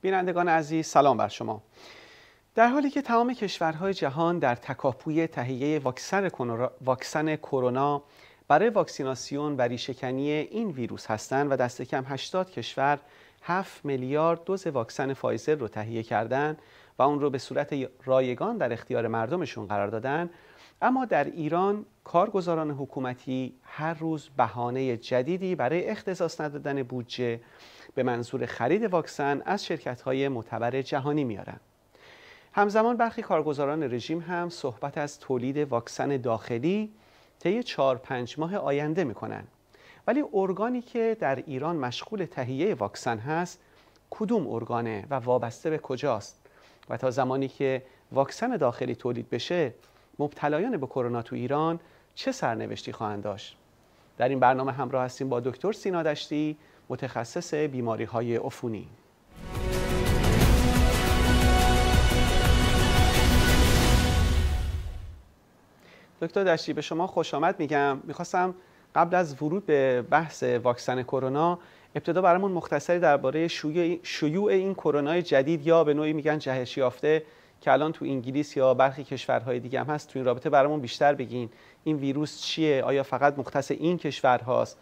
بینندگان عزیز سلام بر شما. در حالی که تمام کشورهای جهان در تکاپوی تهیه واکسن کرونا برای واکسیناسیون و ریشهکنی این ویروس هستند و دست کم 80 کشور 7 میلیارد دوز واکسن فایزر رو تهیه کردن و اون رو به صورت رایگان در اختیار مردمشون قرار دادن اما در ایران کارگزاران حکومتی هر روز بهانه جدیدی برای اختصاص ندادن بودجه به منظور خرید واکسن از شرکت‌های معتبر جهانی میارن. همزمان برخی کارگزاران رژیم هم صحبت از تولید واکسن داخلی طی 4 5 ماه آینده می‌کنن. ولی ارگانی که در ایران مشغول تهیه واکسن هست کدوم ارگانه و وابسته به کجاست و تا زمانی که واکسن داخلی تولید بشه مبتلایان به کرونا تو ایران چه سرنوشتی خواهند داشت؟ در این برنامه همراه هستیم با دکتر سینا دشتی متخصص بیماری های عفونی. دکتر دشتی به شما خوش آمد میگم. می‌خواستم قبل از ورود به بحث واکسن کرونا ابتدا برامون مختصری درباره شیوع این کرونا جدید یا به نوعی میگن جهش یافته که الان تو انگلیس یا برخی کشورهای دیگه هم هست تو این رابطه برامون بیشتر بگین. این ویروس چیه؟ آیا فقط مختص این کشور هاست؟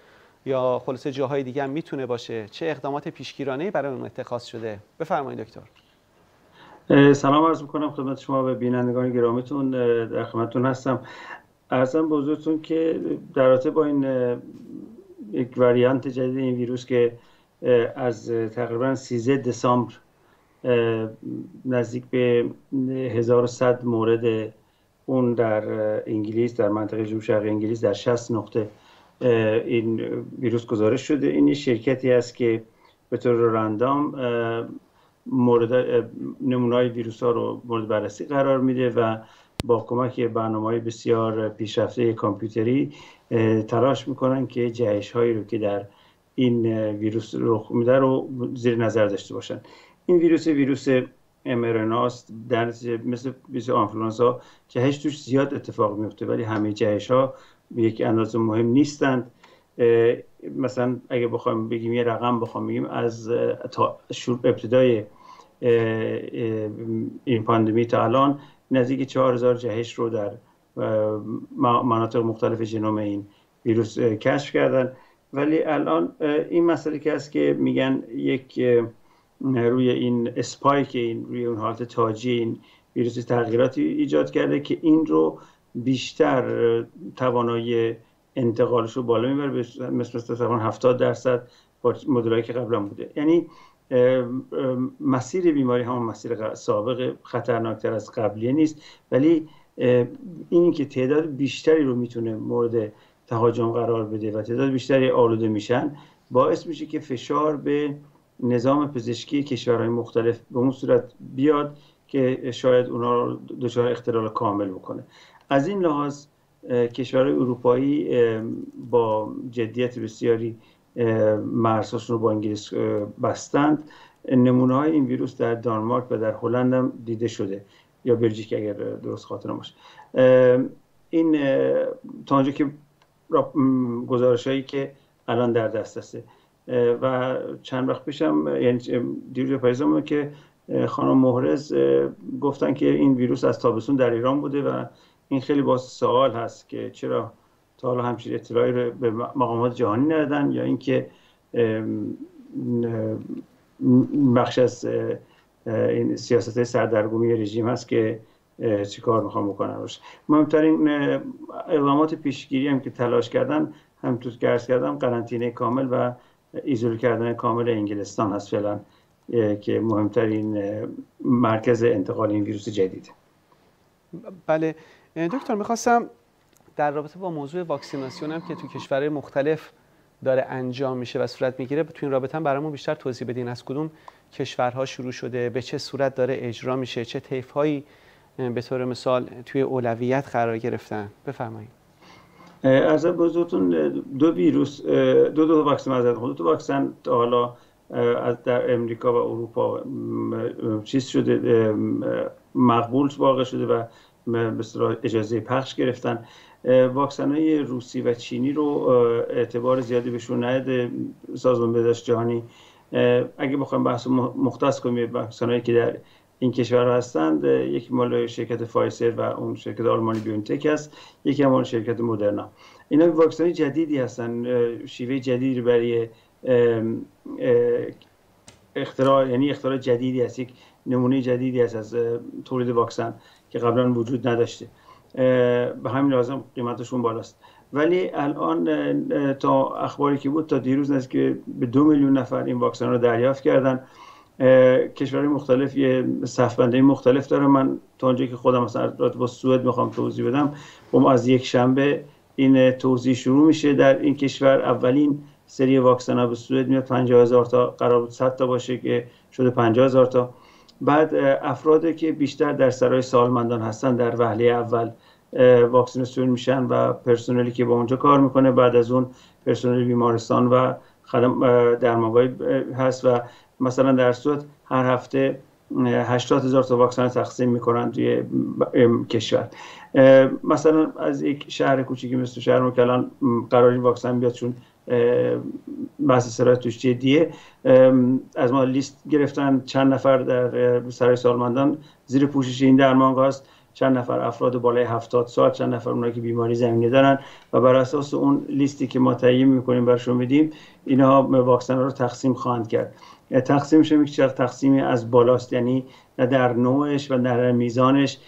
یا خلاصه جاهای دیگه هم می‌تونه باشه؟ چه اقدامات پیشگیرانه برای اون اتخاذ شده؟ بفرمایید دکتر. سلام عرض می‌کنم خدمت شما و بینندگان گرامیتون. در خدمتتون هستم. ارزم به حضورتون که در رابطه با این یک وریانت جدید این ویروس که از تقریبا 13 دسامبر نزدیک به 1100 مورد اون در انگلیس در منطقه جنوب شرق انگلیس در 60 نقطه این ویروس گزارش شده. این شرکتی است که به طور رندام مورد نمونای ویروس ها رو مورد بررسی قرار میده و با کمک برنامه های بسیار پیشرفته کامپیوتری تلاش می‌کنن که جهش هایی رو که در این ویروس رخ میده رو زیر نظر داشته باشن. این ویروس ویروس امرناست در مثل ویروس آنفلانزا جهش توش زیاد اتفاق میفته ولی همه جهش ها یک اندازه مهم نیستند. مثلا اگه بخوایم بگیم یه رقم بخوام بگیم از تا ابتدای این پاندمی تا الان نزدیک 4000 جهش رو در مناطق مختلف ژنوم این ویروس کشف کردن. ولی الان این مسئله که هست که میگن یک روی این اسپایک این روی اون حالت تاجی این ویروس تغییراتی ایجاد کرده که این رو بیشتر توانایی انتقالش رو بالا می‌بره مثل مثل تقریبا 70 درصد با مدلایی که قبلا بوده. یعنی مسیر بیماری همون مسیر سابق خطرناکتر از قبلیه نیست ولی این که تعداد بیشتری رو می‌تونه مورد تهاجم قرار بده و تعداد بیشتری آلوده میشن باعث میشه که فشار به نظام پزشکی کشورهای مختلف به اون صورت بیاد که شاید اونا رو دچار اختلال کامل بکنه. از این لحاظ کشورهای اروپایی با جدیت بسیاری مرزهاشون رو با انگلیس بستند. نمونه های این ویروس در دانمارک و در هلند هم دیده شده. یا بلژیک اگر درست خاطرم باشه. این تا آنجا که گزارش هایی که الان در دست هسته و چند وقت پیشم یعنی دیروز پریزم که خانم مهرز گفتن که این ویروس از تابستون در ایران بوده و این خیلی با سوال هست که چرا تا حالا همچین اطلاعی رو به مقامات جهانی ندادن یا اینکه بخش از این سیاست سردرگمی رژیم هست که چی کار می‌خوام بکنن باشه. مهمترین اقدامات پیشگیری هم که تلاش کردن هم تو گرس کردم قرنطینه کامل و ایزول کردن کامل انگلستان هست فعلا که مهمترین مرکز انتقال این ویروس جدید. بله. دکتر می‌خواستم در رابطه با موضوع واکسیناسیون هم که تو کشورهای مختلف داره انجام میشه و صورت می‌گیره تو این رابطه هم برامون بیشتر توضیح بدین از کدوم کشورها شروع شده به چه صورت داره اجرا میشه چه طیف هایی به طور مثال توی اولویت قرار گرفتن. بفرمایید. از بزرگتون دو ویروس دو دو واکسن از دو واکسن حالا از در امریکا و اروپا چیز شده مقبول واقع شده و به اجازه پخش گرفتن. واکسن های روسی و چینی رو اعتبار زیادی بهشون نهده سازمان بهداشت جهانی اگه بخوایم بحث مختص کنیم واکسنایی که در این کشور هستند یکی مال شرکت فایسر و اون شرکت آلمانی بیونتک است یکی مال شرکت مدرنا. اینا واکسن جدیدی هستن شیوه جدیدی برای اختراع یعنی اختراع جدیدی است یک نمونه جدیدی است از تولید واکسن که قبلا وجود نداشته. به همین لازم قیمتشون بالاست. ولی الان تا اخباری که بود تا دیروز نزدیک به دو میلیون نفر این واکسن رو دریافت کردن. کشورهای مختلف یه صفبنده مختلف داره من تا اونجایی که خودم مثلا با سوئد می‌خوام توضیح بدم با از یک شنبه این توضیح شروع میشه. در این کشور اولین سری واکسن ها به سوئد میاد. 50 هزار تا قرار بود 100 تا باشه که شده 50 هزار تا. بعد افرادی که بیشتر در سرای سالمندان هستن در وهله اول واکسیناسیون میشن و پرسنلی که با اونجا کار می‌کنه. بعد از اون پرسنل بیمارستان و خدم درمانگاه هست و مثلا در سوئد هر هفته 80 هزار تا واکسن تقسیم می‌کنن توی کشور. مثلا از یک شهر کوچیکی مثل شهر مکلان قرار این واکسن بیاد چون بحث سرایت توش جدیه. از ما لیست گرفتن چند نفر در سرای سالمندان. زیر پوشش این درمانگاه است چند نفر افراد بالای 70 سال چند نفر اونایی که بیماری زمینی دارن و بر اساس اون لیستی که ما تهیه می‌کنیم برشون میدیم اینها واکسن رو تقسیم خواهند کرد. تقسیمش یک تقسیمی از بالاست یعنی در نوعش و در میزانش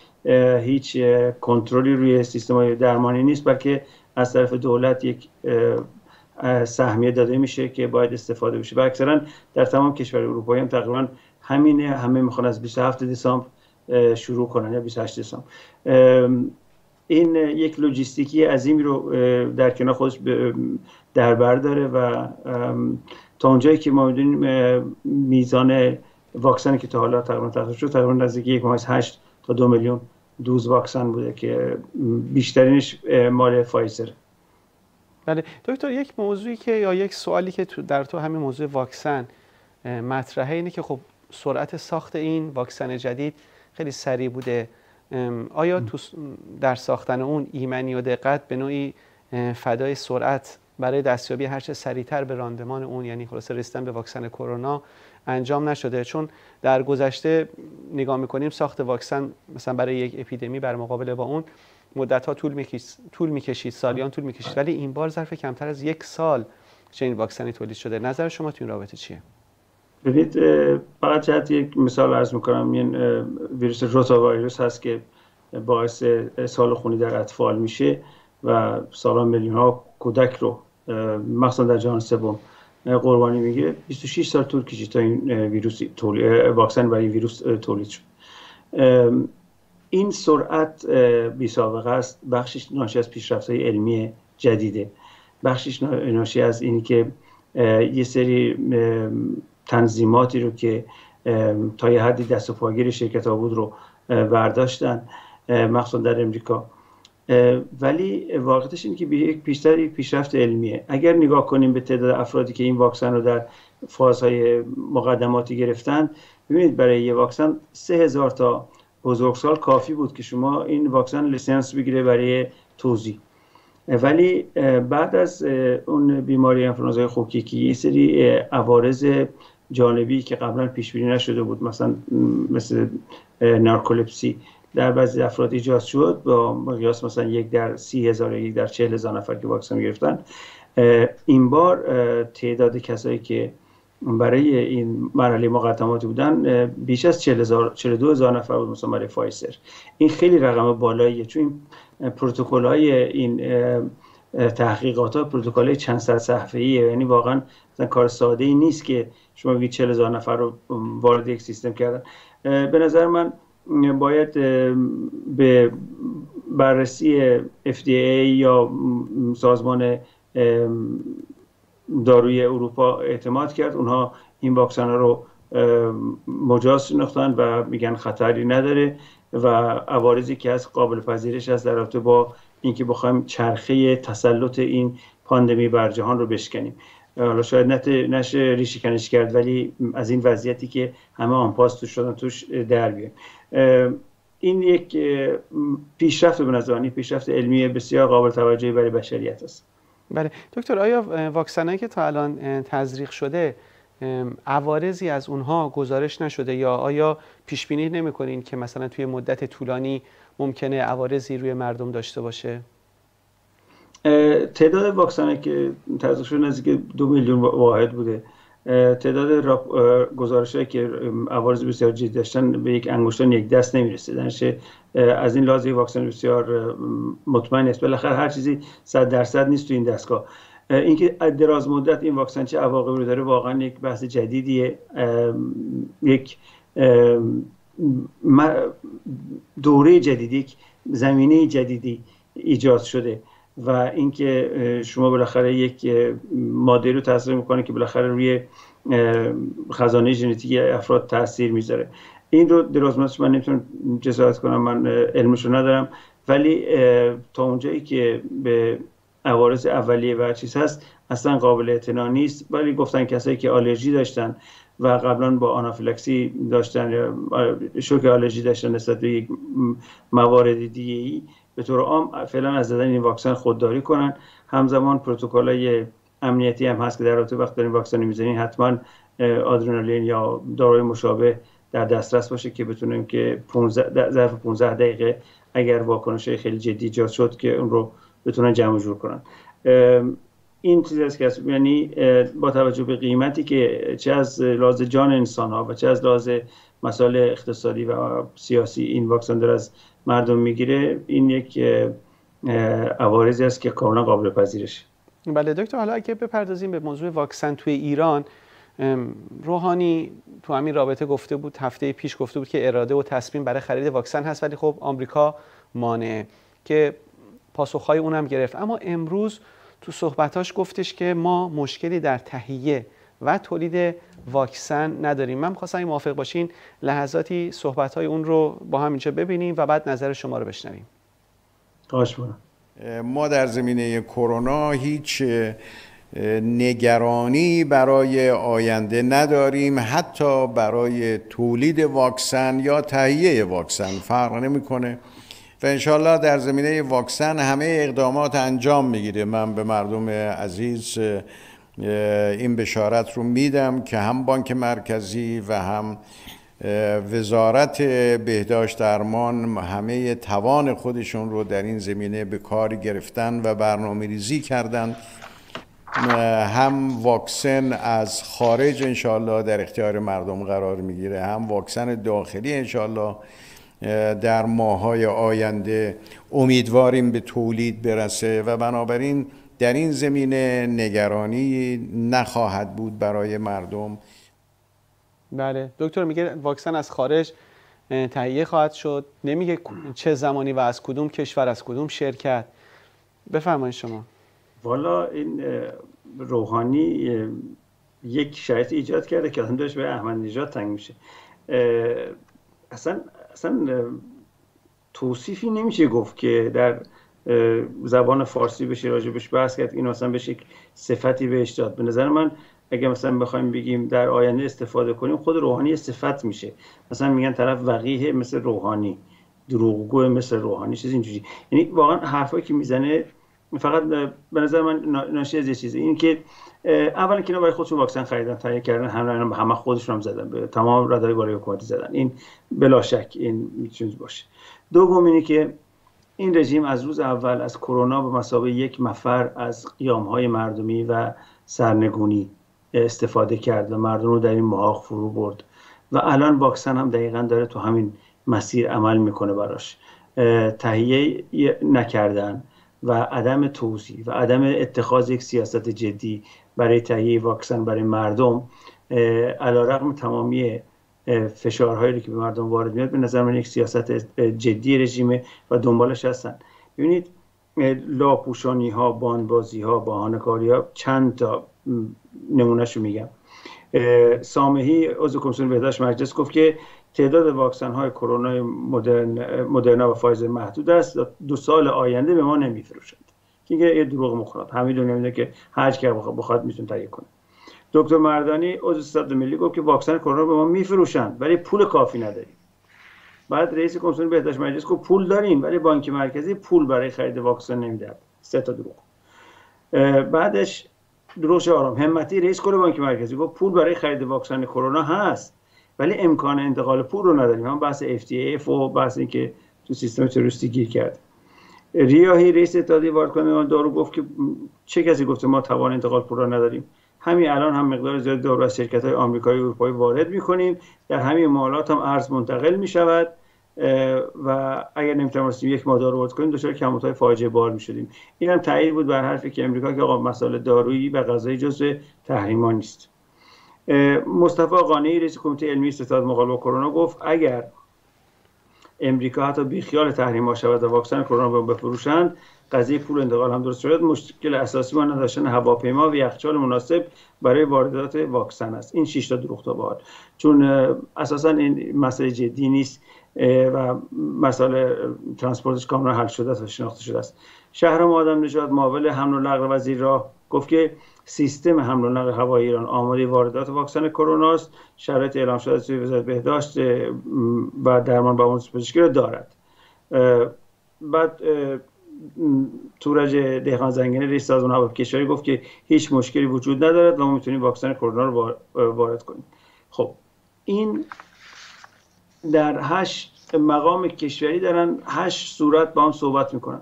هیچ کنترلی روی سیستم درمانی نیست بلکه از طرف دولت یک سهمیه داده میشه که باید استفاده بشه. و اکثرا در تمام کشور اروپایی هم تقریبا همینه همه می‌خوان از 27 دسامبر شروع کنن یا 28 دسامبر. این یک لوجیستیکی عظیمی رو در کنار خودش در بر داره و تا اونجایی که ما می‌دونیم میزان واکسنی که تا حالا تقریبا تحصیل شد تقریبا نزدیک 1.8 تا دو میلیون دوز واکسن بوده که بیشترینش مال فایزر. بله. دکتر یک موضوعی که یا یک سوالی که تو در تو همین موضوع واکسن مطرحه اینه که خب سرعت ساخت این واکسن جدید خیلی سریع بوده. آیا تو در ساختن اون ایمنی و دقت به نوعی فدای سرعت برای دستیابی هرچه سریعتر به راندمان اون یعنی خلاصه رسیدن به واکسن کرونا انجام نشده. چون در گذشته نگاه می‌کنیم ساخت واکسن مثلا برای یک اپیدمی بر مقابله با اون مدت ها طول می‌کشید طول می‌کشید سالیان طول می‌کشید. ولی این بار ظرف کمتر از یک سال چنین واکسنی تولید شده. نظر شما تو این رابطه چیه؟ ببینید فقط جهت یک مثال عرض می‌کنم. این ویروس روتا ویروس هست که باعث سال خونی در اطفال میشه و سالان میلیون ها کودک رو مخصوصا در جهان سوم. قربانی می‌گیره 26 سال طول کشید تا این ویروس واکسن برای ویروس تولید شد. این سرعت بی سابقه است. بخشش ناشی از پیشرفت های علمی جدیده. بخشش ناشی از اینی که یه سری تنظیماتی رو که تا یه حدی دست و پاگیر شرکت ها بود رو برداشتن مخصوصا در امریکا. ولی واقعیتش اینه که یک بیشتر یک پیشرفت علمیه. اگر نگاه کنیم به تعداد افرادی که این واکسن رو در فازهای مقدماتی گرفتن ببینید برای یه واکسن سه هزار تا بزرگسال کافی بود که شما این واکسن لیسنس بگیره برای توضیح ولی بعد از اون بیماری انفلانزای خوکی یه سری عوارض جانبی که قبلا پیش بینی نشده بود مثلا مثل نارکولپسی در بعضی افراد ایجاد شد با مقیاس مثلا یک در سی هزار یک در چهل هزار نفر که واکسن گرفتن این بار تعداد کسایی که برای این مرحله مقدماتی بودن بیش از 42 هزار نفر بود مثلا برای فایسر این خیلی رقم بالاییه چون پروتکل های این تحقیقات ها پروتکل های چند صد صفحه یعنی واقعا کار ساده ای نیست که شما بگید 40 هزار نفر رو وارد یک سیستم کردن. به نظر من باید به بررسی FDA یا سازمان داروی اروپا اعتماد کرد. اونها این واکسن رو مجاز شناختن و میگن خطری نداره و عوارضی که از قابل پذیرش است در رابطه با اینکه بخوایم چرخه تسلط این پاندمی بر جهان رو بشکنیم. حالا شاید نشه ریشی کنش کرد ولی از این وضعیتی که همه آنپاس توش شدن توش در بیایم. این یک پیشرفت به نظر پیشرفت علمی بسیار قابل توجهی برای بشریت است. بله. دکتر آیا واکسنایی که تا الان تزریق شده عوارضی از اونها گزارش نشده یا آیا پیش بینی نمی‌کنین که مثلا توی مدت طولانی ممکنه عوارضی روی مردم داشته باشه؟ تعداد واکسن که تزریق نزدیک دو میلیون واحد بوده. تعداد گزارش که عوارض بسیار جدی داشتن به یک انگشتان یک دست نمی‌رسه درشه از این لحاظ واکسن بسیار مطمئن است بالاخره هر چیزی صد درصد نیست تو این دستگاه. اینکه دراز مدت این واکسن چه عواقبی رو داره واقعا یک بحث جدیدیه. یک دوره جدیدی زمینه جدیدی ایجاد شده. و اینکه شما بالاخره یک ماده رو تاثیر می‌کنه که بالاخره روی خزانه ژنتیکی افراد تاثیر می‌ذاره. این رو دراز من نمی‌تونم جسارت کنم من علمش رو ندارم. ولی تا اونجایی که به عوارض اولیه و چیز هست اصلا قابل اعتنا نیست. ولی گفتن کسایی که آلرژی داشتن و قبلا با آنافیلکسی داشتن شوک آلرژی داشتن نسبت به یک موارد دیگه ای به طور عام فعلا از زدن این واکسن خودداری کنن. همزمان پروتکل های امنیتی هم هست که در رابطه وقت دارین واکسن می‌زنین حتما آدرنالین یا داروی مشابه در دسترس باشه که بتونیم که 15 ظرف 15 دقیقه اگر واکنش خیلی جدی ایجاد شد که اون رو بتونن جمع جور کنن. این چیزی است که یعنی با توجه به قیمتی که چه از لحاظ جان انسان ها و چه از لحاظ مسائل اقتصادی و سیاسی این واکسن در از مردم می‌گیره این یک عوارضی است که کاملا قابل پذیرش. بله دکتر حالا اگه بپردازیم به موضوع واکسن توی ایران روحانی تو همین رابطه گفته بود هفته پیش گفته بود که اراده و تصمیم برای خرید واکسن هست ولی خب آمریکا مانع که پاسخهای اونم گرفت. اما امروز تو صحبتاش گفتش که ما مشکلی در تهیه و تولید واکسن نداریم. من خواستم این موافق باشین لحظاتی صحبت اون رو با هم اینجا ببینیم و بعد نظر شما رو بشنویم. ما در زمینه کرونا هیچ نگرانی برای آینده نداریم. حتی برای تولید واکسن یا تهیه واکسن فرق نمی‌کنه. و انشالله در زمینه واکسن همه اقدامات انجام می‌گیره. من به مردم عزیز این بشارت رو میدم که هم بانک مرکزی و هم وزارت بهداشت درمان همه توان خودشون رو در این زمینه به کار گرفتن و برنامه ریزی کردن هم واکسن از خارج انشالله در اختیار مردم قرار می‌گیره هم واکسن داخلی انشالله در ماهای آینده امیدواریم به تولید برسه و بنابراین در این زمینه نگرانی نخواهد بود برای مردم. بله. دکتر میگه واکسن از خارج تهیه خواهد شد. نمیگه چه زمانی و از کدوم کشور از کدوم شرکت. بفرمایید شما. والا این روحانی یک شرایط ایجاد کرده که آدم داشت به احمد نژاد تنگ میشه. اصلا اصلا توصیفی نمیشه گفت که در زبان فارسی بشه راجبش بحث کرد این اصلا بشه یک صفتی بهش داد. به نظر من اگه مثلا بخوایم بگیم در آینده استفاده کنیم خود روحانی صفت میشه. مثلا میگن طرف وقیه مثل روحانی دروغگو مثل روحانی چیز اینجوری. یعنی واقعا حرفایی که می‌زنه فقط به نظر من ناشی از یه چیزه. این که اولا که برای خودشون واکسن خریدن تهیه کردن همه همه خودشون هم زدن. به تمام ردای بالای حکومتی زدن. این بلا شک این می‌تونه باشه. دوم اینه که این رژیم از روز اول از کرونا به مسابقه یک مفر از قیام های مردمی و سرنگونی استفاده کرد و مردم رو در این محاق فرو برد. و الان واکسن هم دقیقا داره تو همین مسیر عمل می‌کنه براش. تهیه نکردن و عدم توضیح و عدم اتخاذ یک سیاست جدی برای تهیه واکسن برای مردم علا رقم تمامی فشارهایی که به مردم وارد میاد به نظر من یک سیاست جدی رژیمه و دنبالش هستن. ببینید لاپوشانی ها بانبازی ها بهانه‌کاری ها چند تا نمونهش میگم. سامهی عضو کمیسیون بهداشت مجلس گفت که تعداد واکسن های کرونا مدرن مدرنا و فایزر محدود است دو سال آینده به ما نمیفروشند. که یه دروغ مخرات همین دنیا که هر که بخواد می‌تونه تهیه کنه. دکتر مردانی عضو صد ملی گفت که واکسن کرونا به ما میفروشند ولی پول کافی نداریم. بعد رئیس کمیسیون بهداشت مجلس گفت پول داریم ولی بانک مرکزی پول برای خرید واکسن نمیده سه تا دروغ. بعدش دروش آرام همتی رئیس کل بانک مرکزی گفت پول برای خرید واکسن کرونا هست ولی امکان انتقال پول رو نداریم. هم بحث FTF و بحث که تو سیستم تروریستی گیر کرد. ریاهی رئیس اتحادیه واردکنندگان دارو گفت که چه کسی گفته ما توان انتقال پول را نداریم؟ همین الان هم مقدار زیاد دارو از شرکت های آمریکایی و اروپایی وارد می‌کنیم. در همین معاملات هم ارز منتقل می شود و اگر نمی‌تونستیم یک ماه دارو وارد کنیم دچار کمبود های فاجعه بار می‌شدیم. این هم تایید بود بر حرفی که امریکا که آقا مسائل دارویی و غذایی جزء تحریما نیست. مصطفی قانی رئیس کمیته علمی ستاد مقابله با کرونا گفت اگر امریکا حتی بیخیال ها شود و واکسن کرونا رو بفروشند قضیه پول انتقال هم درست شد. مشکل اساسی ما نداشتن هواپیما و یخچال مناسب برای واردات واکسن است. این شش تا دروغ چون اساسا این مسئله جدی نیست و مسئله ترانسپورتش کاملا حل شده است و شناخته شده است. شهرام آدم نژاد معاول حمل و نقل وزیر راه گفت که سیستم حمل و نقل هوایی ایران آماده واردات واکسن کرونا است. شرایط اعلام شده از وزارت بهداشت و درمان امور پزشکی را دارد. بعد تورج دهقان زنگنه رئیس سازمان هوا کشوری گفت که هیچ مشکلی وجود ندارد و ما می‌تونیم واکسن کرونا رو وارد کنیم. خب این در هشت مقام کشوری دارن هشت صورت با هم صحبت می‌کنن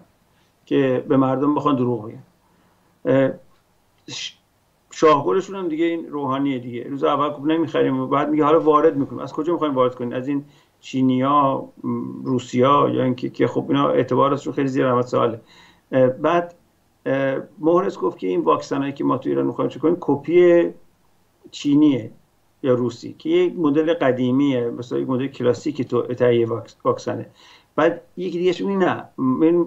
که به مردم بخوان دروغ بگن. شاهگلشون هم دیگه این روحانیه دیگه. روز اول گفت نمی‌خریم و بعد میگه حالا وارد می‌کنیم. از کجا می‌خوایم وارد کنیم؟ از این چینیا روسیا یا اینکه که خب اینا اعتبارشون خیلی زیر رحمت سواله. بعد مهرس گفت که این واکسن هایی که ما تو ایران می‌خوایم کنیم کپی چینیه یا روسی که یک مدل قدیمیه مثلا یک مدل کلاسیکی تو تهیه واکسنه. بعد یکی دیگه شون نه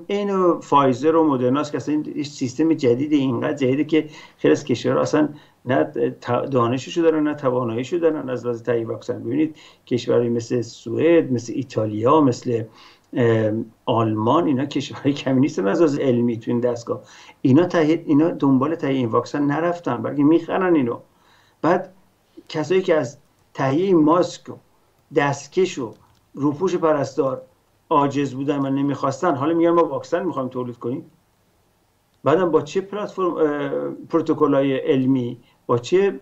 این فایزر و مدرناس که اصلا این سیستم جدید اینقدر جدیده که خیلی از کشورها اصلا نه دانششو دارن نه تواناییشو دارن از لحاظ تهیه واکسن ببینید کشورهایی مثل سوئد مثل ایتالیا مثل آلمان اینا کشورهای کمی نیستن از لحاظ علمی تو این دستگاه. اینا تهیه اینا دنبال تهیه این واکسن نرفتن بلکه می‌خرن اینو. بعد کسایی که از تهیه ماسک و دستکش و روپوش پرستار عاجز بودن و نمی‌خواستن حالا میگن ما واکسن می‌خوایم تولید کنیم. بعدم با چه پلتفرم پروتکل های علمی با چه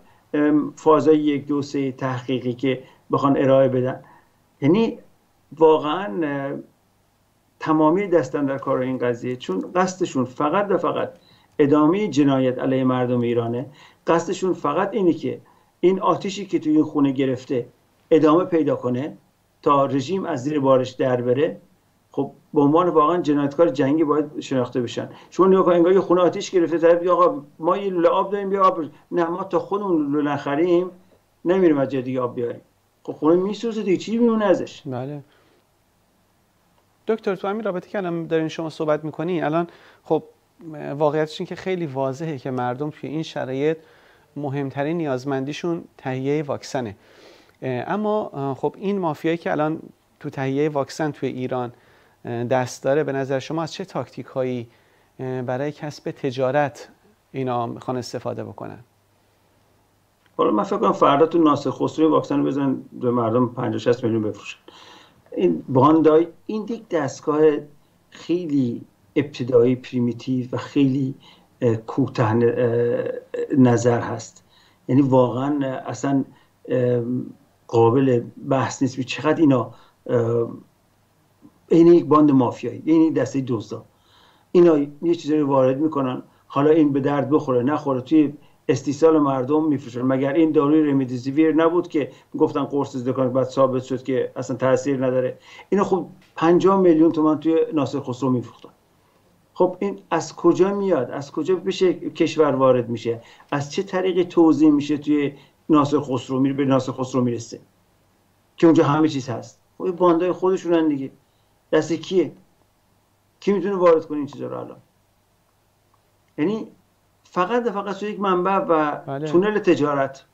فازای یک دو سه تحقیقی که بخوان ارائه بدن. یعنی واقعا تمامی دستن در کار این قضیه چون قصدشون فقط و فقط ادامه جنایت علیه مردم ایرانه قصدشون فقط اینه که این آتیشی که توی این خونه گرفته ادامه پیدا کنه تا رژیم از زیر بارش در بره. به عنوان واقعا جنایتکار جنگی باید شناخته بشن. شما نگاه انگار خونه آتیش گرفته طرف آقا ما یه لوله آب داریم بیا آب نه ما تا خودمون لوله نخریم نمیریم از دیگه آب بیاریم. خب خونه میسوزه دیگه چی میمونه ازش؟ بله. دکتر تو همین رابطه که الان دارین شما صحبت می‌کنی الان خب واقعیتش این که خیلی واضحه که مردم توی این شرایط مهمترین نیازمندیشون تهیه واکسنه. اما خب این مافیایی که الان تو تهیه واکسن توی ایران دست داره به نظر شما از چه تاکتیک هایی برای کسب تجارت اینا می‌خوان استفاده بکنن؟ حالا من فکر کنم فردا تو ناصر خسروی واکسن بزن به مردم 50 60 میلیون بفروشن. این باندای این یک دستگاه خیلی ابتدایی primitive و خیلی کوتاه نظر هست. یعنی واقعا اصلا قابل بحث نیست. چقدر اینا این یک باند مافیایی این دسته دزدا اینا یه چیزی رو وارد می‌کنن. حالا این به درد بخوره نخوره. توی استیصال مردم میفروشن. مگر این داروی رمیدیزیویر نبود که گفتن قرص دکان بعد ثابت شد که اصلا تاثیر نداره؟ اینا خب 50 میلیون تومان توی ناصر خسرو میفروختن. خب این از کجا میاد؟ از کجا بشه کشور وارد میشه؟ از چه طریقی توضیح میشه توی ناصر خسرو میره به ناصر خسرو می‌رسه؟ که اونجا همه چیز هست. خب باندای خودشونن دیگه. دست کیه؟ کی می‌تونه وارد کنه این چیزا رو الان؟ یعنی فقط فقط یک منبع و بله. تونل تجارت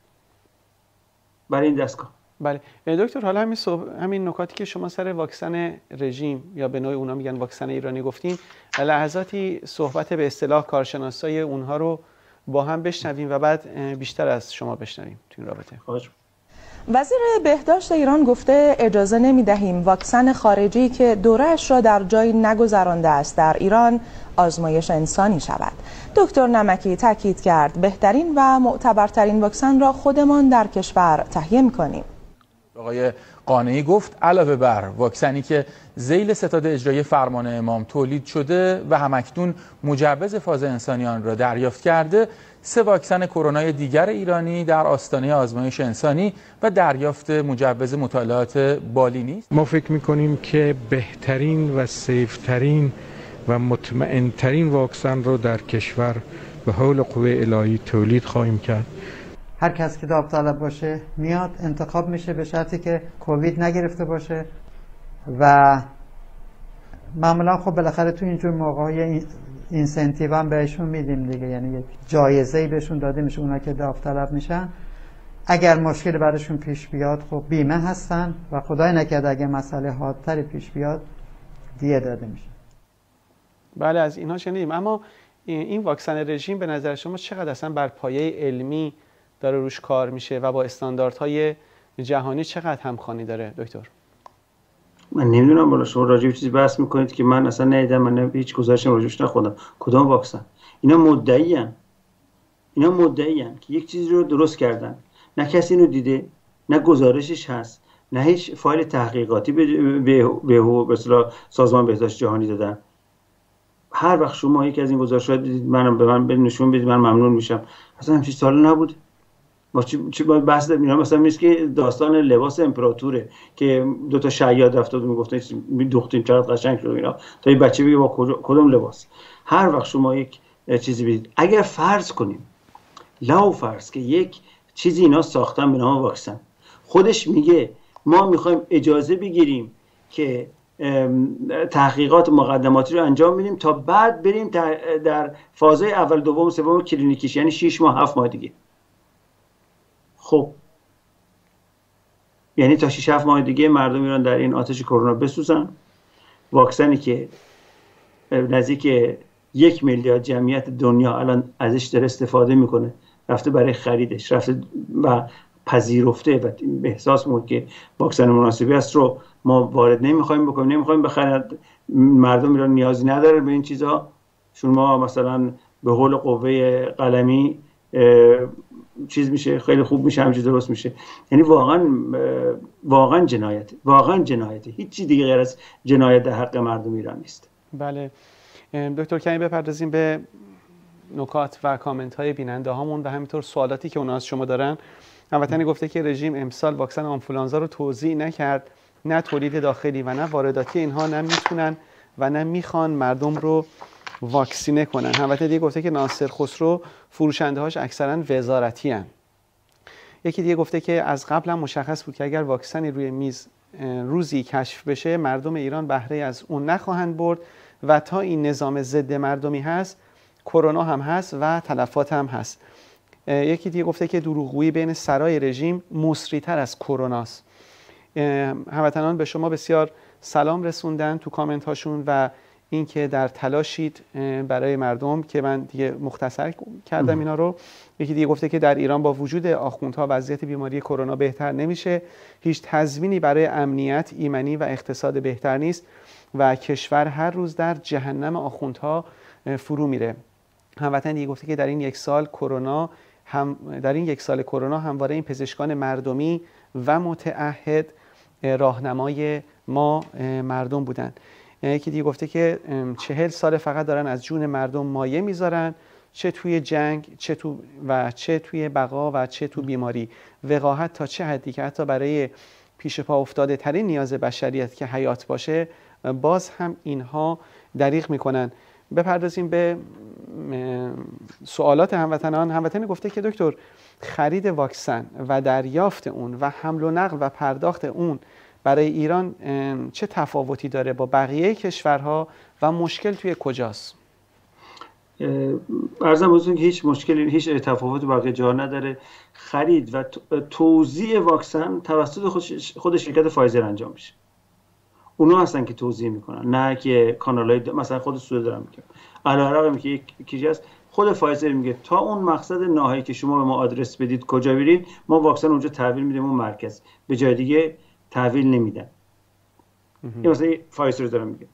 برای این دستگاه. بله. دکتر حالا همین, همین نکاتی که شما سر واکسن رژیم یا به نوعی اونا میگن واکسن ایرانی گفتیم لحظاتی صحبت به اصطلاح کارشناسای اونها رو با هم بشنویم و بعد بیشتر از شما بشنویم تو این رابطه. خواهش وزیر بهداشت ایران گفته اجازه نمی دهیم واکسن خارجی که دورش را در جایی نگذرانده است در ایران آزمایش انسانی شود. دکتر نمکی تاکید کرد بهترین و معتبرترین واکسن را خودمان در کشور تهیه می کنیم آقای قانعی گفت علاوه بر واکسنی که زیل ستاد اجرایی فرمان امام تولید شده و همکنون مجوز فاز انسانیان را دریافت کرده سه واکسن کرونا دیگر ایرانی در آستانه آزمایش انسانی و دریافت مجوز مطالعات بالی نیست. ما فکر می‌کنیم که بهترین و سیفترین و مطمئنترین واکسن رو در کشور به حول قوه الهی تولید خواهیم کرد. هر کس که داوطلب باشه میاد انتخاب میشه به شرطی که کووید نگرفته باشه و معمولا خب بالاخره تو اینجور موقع اینسنتیو هم بهشون میدیم دیگه یعنی یک جایزه بهشون داده میشه اونا که داوطلب میشن. اگر مشکل براشون پیش بیاد خب بیمه هستن و خدای نکرده اگه مسئله حادتری پیش بیاد دیه داده میشه. بله از اینا شنیدیم. اما این واکسن رژیم به نظر شما چقدر اصلا بر پایه علمی داره روش کار میشه و با استانداردهای جهانی چقدر همخوانی داره دکتر؟ من نمی‌دونم بالا شما راجع چیزی بحث می‌کنید که من اصلا ندیدم من هیچ گزارشی راجعش نخوندم. کدام واکسن؟ اینا مدعی اینا مدعی که یک چیزی رو درست کردن. نه کسی اینو دیده نه گزارشش هست نه هیچ فایل تحقیقاتی به به سازمان بهداشت جهانی دادن. هر وقت شما یکی از این گزارش دیدید منم به من نشون بدید من ممنون میشم. اصلا همچین سال نبود. ما چی چی بحث اینا مثلا میگه که داستان لباس امپراتوره که دو تا شیاد رفت و می‌گفتن دختیم چقدر قشنگ شد اینا. تا این بچه بگه با کدوم لباس؟ هر وقت شما یک چیزی بدید اگر فرض کنیم لاو فرض که یک چیزی اینا ساختن به نام واکسن. خودش میگه ما می‌خوایم اجازه بگیریم که تحقیقات مقدماتی رو انجام میدیم تا بعد بریم در فازهای اول دوم سوم کلینیکیش. یعنی 6 ماه 7 ماه دیگه. خب. یعنی تا 6 7 ماه دیگه مردم ایران در این آتش کرونا بسوزن. واکسنی که نزدیک یک میلیارد جمعیت دنیا الان ازش داره استفاده می‌کنه رفته برای خریدش رفته و پذیرفته و احساس مود که واکسن مناسبی است رو ما وارد نمی‌خوایم بکنیم. نمی‌خوایم بخرد مردم ایران نیازی نداره به این چیزها شما مثلا به حول قوه قلمی چیز میشه خیلی خوب میشه همچیز درست میشه. یعنی واقعا واقعا جنایت واقعا جنایته. هیچی دیگه غیر از جنایت در حق مردم ایران نیست. بله. دکتر کمی بپردازیم به نکات و کامنت های بیننده هامون و همینطور سوالاتی که اونا از شما دارن. هموطنی گفته که رژیم امسال واکسن آنفولانزا رو توضیح نکرد. نه تولید داخلی و نه وارداتی اینها نه می‌تونن و نه می‌خوان مردم رو واکسینه کنن. هموطن دیگه گفته که ناصر خسرو فروشنده هاش اکثرا وزارتی هن. یکی دیگه گفته که از قبل هم مشخص بود که اگر واکسنی روی میز روزی کشف بشه مردم ایران بهره از اون نخواهند برد و تا این نظام ضد مردمی هست کرونا هم هست و تلفات هم هست. یکی دیگه گفته که دروغگویی بین سرای رژیم مصریتر از کروناست هموطنان به شما بسیار سلام رسوندن تو کامنت هاشون و اینکه در تلاشید برای مردم که من دیگه مختصر کردم اینا رو. یکی دیگه گفته که در ایران با وجود آخوندها وضعیت بیماری کرونا بهتر نمیشه. هیچ تضمینی برای امنیت ایمنی و اقتصاد بهتر نیست و کشور هر روز در جهنم آخوندها فرو میره. هموطن دیگه گفته که در این یک سال کرونا هم در این یک سال کرونا همواره این پزشکان مردمی و متعهد راهنمای ما مردم بودن. یکی دیگه گفته که چهل سال فقط دارن از جون مردم مایه می‌ذارن چه توی جنگ چه تو و چه توی بقا و چه تو بیماری. وقاحت تا چه حدی که حتی برای پیش پا افتاده ترین نیاز بشریت که حیات باشه باز هم اینها دریغ می‌کنن. بپردازیم به سوالات هموطنان. هموطنی گفته که دکتر خرید واکسن و دریافت اون و حمل و نقل و پرداخت اون برای ایران چه تفاوتی داره با بقیه کشورها و مشکل توی کجاست؟ ارزم بزرگ هیچ مشکلی هیچ تفاوت بقیه جا نداره. خرید و توزیع واکسن توسط خود شرکت فایزر انجام میشه. اونا هستن که توزیع می‌کنن نه که کانال های مثلا خود سوده دارم میگم علی که یک هست. خود فایزر میگه تا اون مقصد نهایی که شما به ما آدرس بدید کجا برید ما واکسن اونجا تحویل میدیم اون مرکز. به جای دیگه تحویل نمیدن. این مثلا فایزر دارم میگه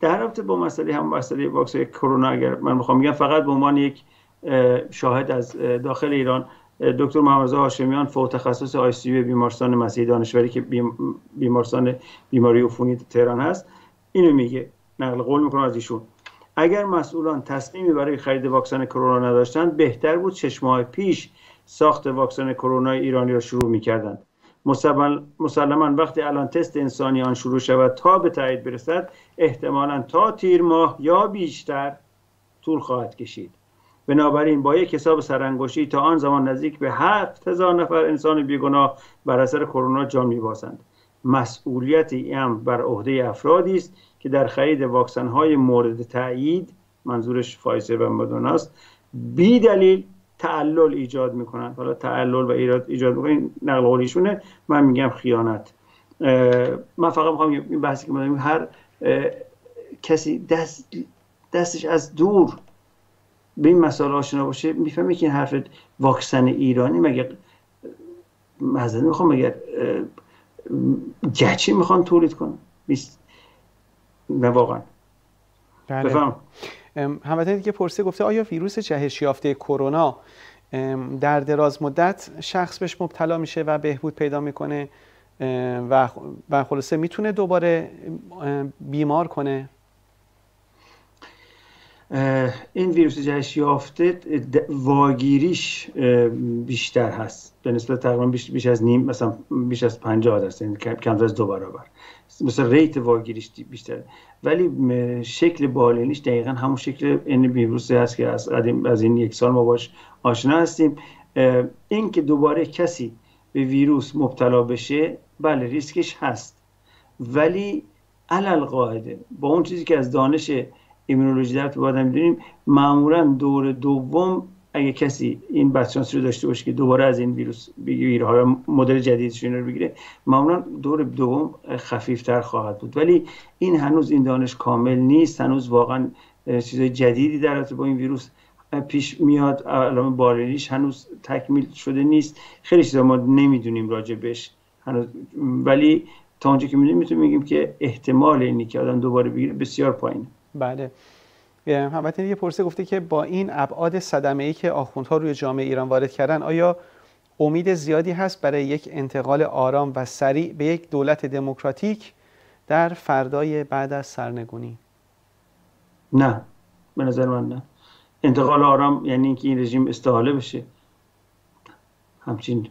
در رابطه با مسئله هم مسئله واکسن کرونا اگر من می‌خوام میگم فقط به عنوان یک شاهد از داخل ایران دکتر محمد هاشمیان فوق تخصص ICU بیمارستان مسیح دانشوری که بیمارستان بیماری عفونی تهران هست اینو میگه. نقل قول می‌کنم از ایشون. اگر مسئولان تصمیمی برای خرید واکسن کرونا نداشتند بهتر بود شش ماه پیش ساخت واکسن کرونا ایرانی را شروع می‌کردند. مسلما وقتی الان تست انسانی آن شروع شود تا به تایید برسد احتمالا تا تیر ماه یا بیشتر طول خواهد کشید. بنابراین با یک حساب سرانگشتی تا آن زمان نزدیک به هفت هزار نفر انسان بیگناه بر اثر کرونا جان میبازند مسئولیت این بر عهده افرادی است که در خرید واکسن های مورد تایید منظورش فایزر و مدوناست بی دلیل تعلل ایجاد می‌کنن. حالا تعلل و ایجاد ایجاد می‌کنن نقل قولیشونه من میگم خیانت. من فقط می‌خوام این بحثی که هر کسی دست دستش از دور به این مسائل آشنا باشه می‌فهمه که این حرف واکسن ایرانی مگه مزده می‌خوام مگه گچی می‌خوان تولید کنن. نه واقعا. بله. بفهم هموطن دیگه پرسه گفته آیا ویروس جهش یافته کرونا؟ در دراز مدت شخص بهش مبتلا میشه و بهبود پیدا می‌کنه و خلاصه می‌تونه دوباره بیمار کنه؟ این ویروس جهش یافته واگیریش بیشتر هست. به نسبت تقریبا بیش, از نیم مثلا بیش از 50 درصد یعنی کمتر از دو برابر. مثلا ریت واگیریش بیشتر ولی شکل بالینیش دقیقا همون شکل این ویروسی هست که از از این یک سال ما باش آشنا هستیم. این که دوباره کسی به ویروس مبتلا بشه بله ریسکش هست. ولی علل قاعده. با اون چیزی که از دانش ایمونولوژی در تو می‌دونیم معمولا دور دوم اگه کسی این بدشانسی رو داشته باشه که دوباره از این ویروس بگیره حالا مدل جدیدش رو بگیره معمولا دور دوم خفیفتر خواهد بود. ولی این هنوز این دانش کامل نیست. هنوز واقعا چیزای جدیدی در با این ویروس پیش میاد. علامه بارینیش هنوز تکمیل شده نیست. خیلی چیزا ما نمی‌دونیم راجع بهش. هنوز ولی تا اونجا که می‌دونیم می‌تونیم بگیم که احتمال اینی که آدم دوباره بگیره بسیار پایینه. بله. هموطن یه پرسه گفته که با این ابعاد صدمه ای که آخوندها روی جامعه ایران وارد کردن آیا امید زیادی هست برای یک انتقال آرام و سریع به یک دولت دموکراتیک در فردای بعد از سرنگونی؟ نه به نظر من نه. انتقال آرام یعنی اینکه این رژیم استحاله بشه. همچین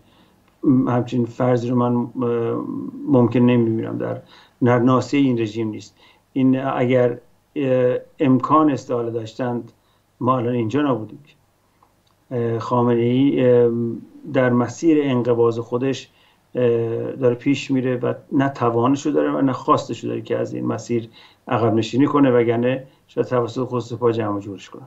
همچین فرض رو من ممکن نمی‌بینم. در نرناسی این رژیم نیست. این اگر امکان استحاله داشتند. ما الان اینجا نبودیم. خامنه ای در مسیر انقباز خودش داره پیش میره و نه توانشو داره و نه خواستشو داره که از این مسیر عقب نشینی کنه وگرنه شاید توسط خود پا جمع جورش کنه.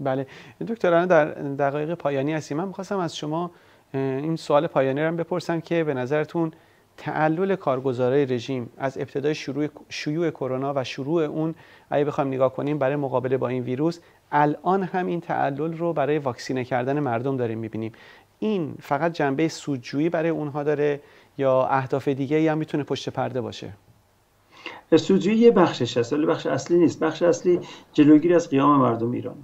بله. دکتر در دقایق پایانی هستیم. من می‌خواستم از شما این سوال پایانی رو بپرسم که به نظرتون تعلل کارگزارای رژیم از ابتدای شروع شیوع کرونا و شروع اون اگه بخوایم نگاه کنیم برای مقابله با این ویروس الان هم این تعلل رو برای واکسینه کردن مردم داریم می‌بینیم. این فقط جنبه سودجویی برای اونها داره یا اهداف دیگه هم می‌تونه پشت پرده باشه؟ سودجویی یه بخشش هست ولی بخش اصلی نیست. بخش اصلی جلوگیری از قیام مردم ایران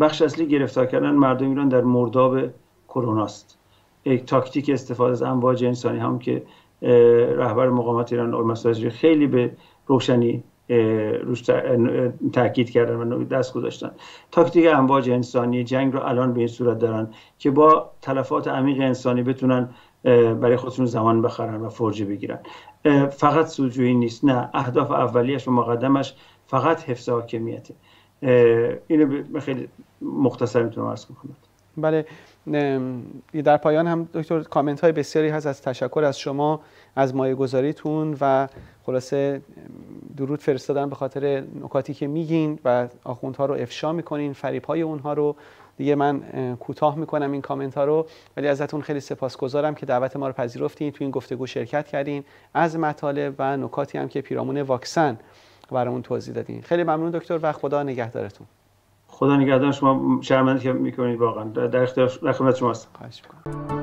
بخش اصلی گرفتار کردن مردم ایران در مرداب کرونا است. یک تاکتیک استفاده از امواج انسانی هم که رهبر مقامات ایران آقای خیلی به روشنی روش تاکید کردن و دست گذاشتن. تاکتیک امواج انسانی جنگ رو الان به این صورت دارن که با تلفات عمیق انسانی بتونن برای خودشون زمان بخرن و فرجه بگیرن. فقط سوجویی نیست نه. اهداف اولیش و مقدمش فقط حفظ حاکمیته. اینو خیلی مختصر می‌تونم عرض کنم بله در پایان هم دکتر کامنت های بسیاری هست از تشکر از شما از مایه گذاریتون و خلاصه درود فرستادن به خاطر نکاتی که میگین و آخوندها رو افشا می‌کنین فریب های اونها رو. دیگه من کوتاه می‌کنم این کامنت ها رو ولی ازتون خیلی سپاسگزارم که دعوت ما رو پذیرفتین تو این گفتگو شرکت کردین. از مطالب و نکاتی هم که پیرامون واکسن برامون توضیح دادین. خیلی ممنون دکتر و خدا نگهدارتون. خدا نگهدار شما شرمنده که می‌کنید واقعا. در اختیار در خدمت خواهش می‌کنم.